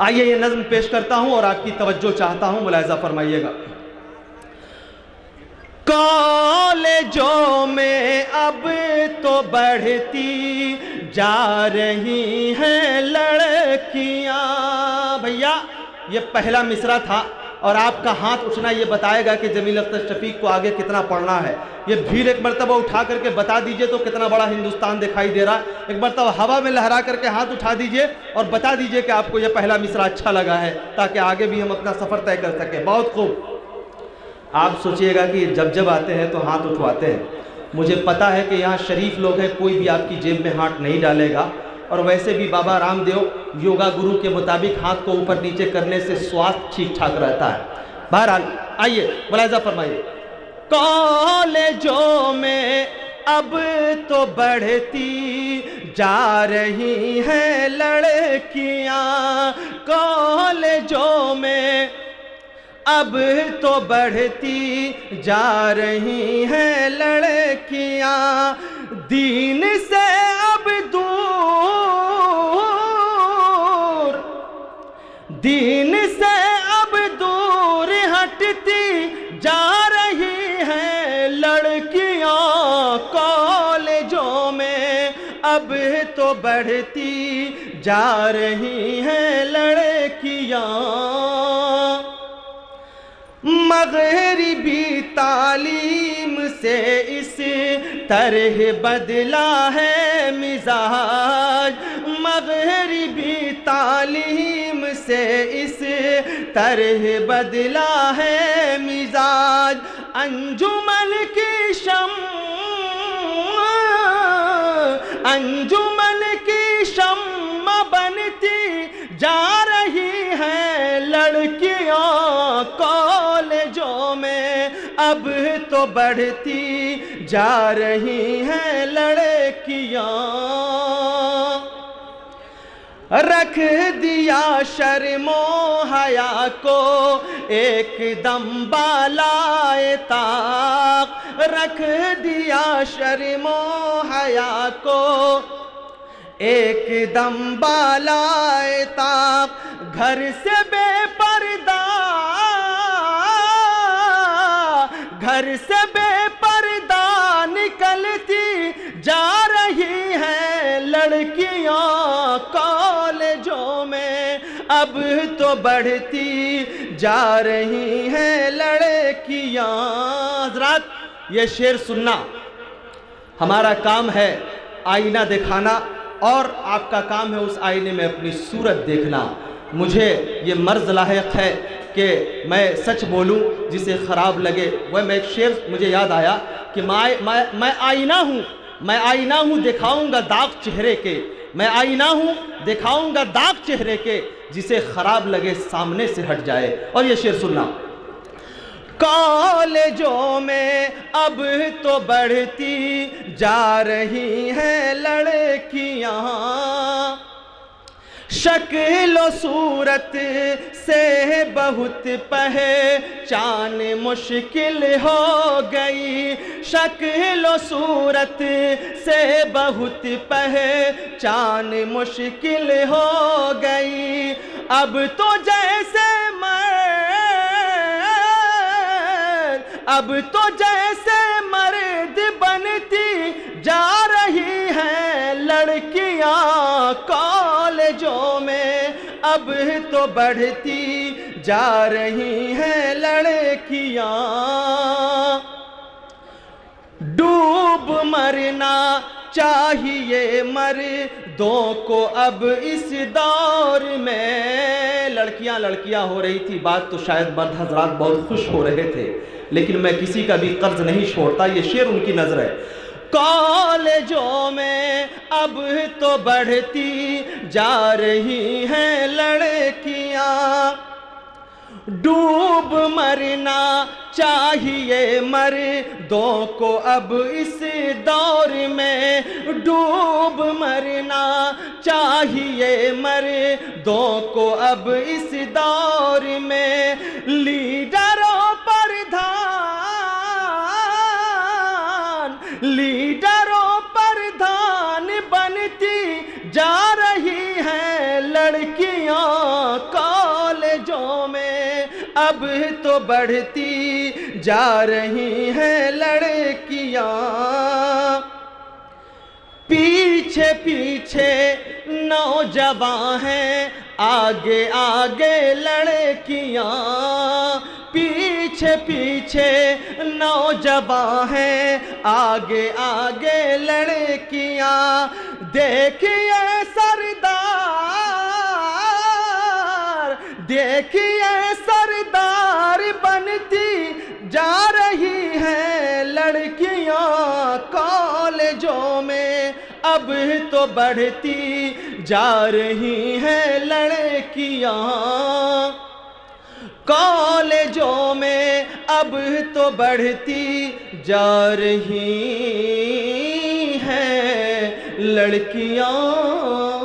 आइए ये नज्म पेश करता हूँ और आपकी तवज्जो चाहता हूँ, मुलायजा फरमाइएगा। कॉलेजों में अब तो बढ़ती जा रही हैं लड़कियाँ। भैया, ये पहला मिसरा था। और आपका हाथ उठना ये बताएगा कि जमील अख्तर शफीक को आगे कितना पढ़ना है। ये भीड़ एक मरतबा उठा करके बता दीजिए तो कितना बड़ा हिंदुस्तान दिखाई दे रहा। एक मरतबा हवा में लहरा करके हाथ उठा दीजिए और बता दीजिए कि आपको यह पहला मिसरा अच्छा लगा है, ताकि आगे भी हम अपना सफ़र तय कर सकें। बहुत खूब। आप सोचिएगा कि जब जब आते हैं तो हाथ उठवाते हैं। मुझे पता है कि यहाँ शरीफ लोग हैं, कोई भी आपकी जेब में हाथ नहीं डालेगा। और वैसे भी बाबा रामदेव योगा गुरु के मुताबिक हाथ को ऊपर नीचे करने से स्वास्थ्य ठीक ठाक रहता है। बहरहाल, आइए, मुलायजा फरमाइए। कॉलेजों में अब तो बढ़ती जा रही हैं लड़कियाँ। कॉलेजों में अब तो बढ़ती जा रही हैं लड़कियाँ। दीन से दीन से अब दूर हटती जा रही है लड़कियाँ कॉलेजों में। अब तो बढ़ती जा रही हैं लड़कियाँ। मगरबी तालीम से इस तरह बदला है मिजाज। मगरबी तालीम से इस तरह बदला है मिजाज अंजुमन की शम। अंजुमन की शम बनती जा रही है लड़कियाँ कॉलेजों में। अब तो बढ़ती जा रही हैं लड़कियाँ। रख दिया शर्मो हया को, एकदम बालाए ताक। रख दिया शर्मो हया को, एकदम बालाए ताक। घर से बेपर्दा, घर से बेपर्दा निकलती जा रही है लड़कियाँ अब तो बढ़ती जा रही हैं लड़कियाँ। हजरात ये शेर सुनना। हमारा काम है आईना दिखाना और आपका काम है उस आईने में अपनी सूरत देखना। मुझे ये मर्ज लाक है कि मैं सच बोलूँ, जिसे ख़राब लगे। वह मैं एक शेर मुझे याद आया कि मैं मैं मैं आईना हूँ। मैं आईना हूँ दिखाऊँगा दाग चेहरे के। मैं आई ना हूँ, दिखाऊँगा दाग चेहरे के, जिसे ख़राब लगे सामने से हट जाए। और ये शेर सुनना। कॉलेजों में अब तो बढ़ती जा रही हैं लड़कियाँ। शक्ल सूरत से बहुत पहचान मुश्किल हो गई। शक्ल सूरत से बहुत पहचान मुश्किल हो गई। अब तो जैसे मैं अब तो जैसे कॉलेजों में अब तो बढ़ती जा रही हैं लड़कियाँ। डूब मरना चाहिए मर दो को अब इस दौर में। लड़कियाँ लड़कियाँ हो रही थी, बात तो शायद मर्द हजरात बहुत खुश हो रहे थे, लेकिन मैं किसी का भी कर्ज नहीं छोड़ता, ये शेर उनकी नज़र है। कॉलेजों में अब तो बढ़ती जा रही हैं लड़कियाँ। डूब मरना चाहिए मर दो को अब इस दौर में। डूब मरना चाहिए मर दो को अब इस दौर में। लीडरों लीडरों पर धान बनती जा रही हैं लड़कियाँ अब तो बढ़ती जा रही हैं लड़कियाँ। पीछे पीछे नौजवान हैं, आगे आगे लड़कियाँ। पीछे नौजवान हैं। आगे आगे लड़कियाँ, देखिए सरदार देखिए सरदार बनती जा रही हैं लड़कियाँ कॉलेजों में। अब तो बढ़ती जा रही हैं लड़कियाँ। कॉलेजों में अब तो बढ़ती जा रही हैं लड़कियाँ।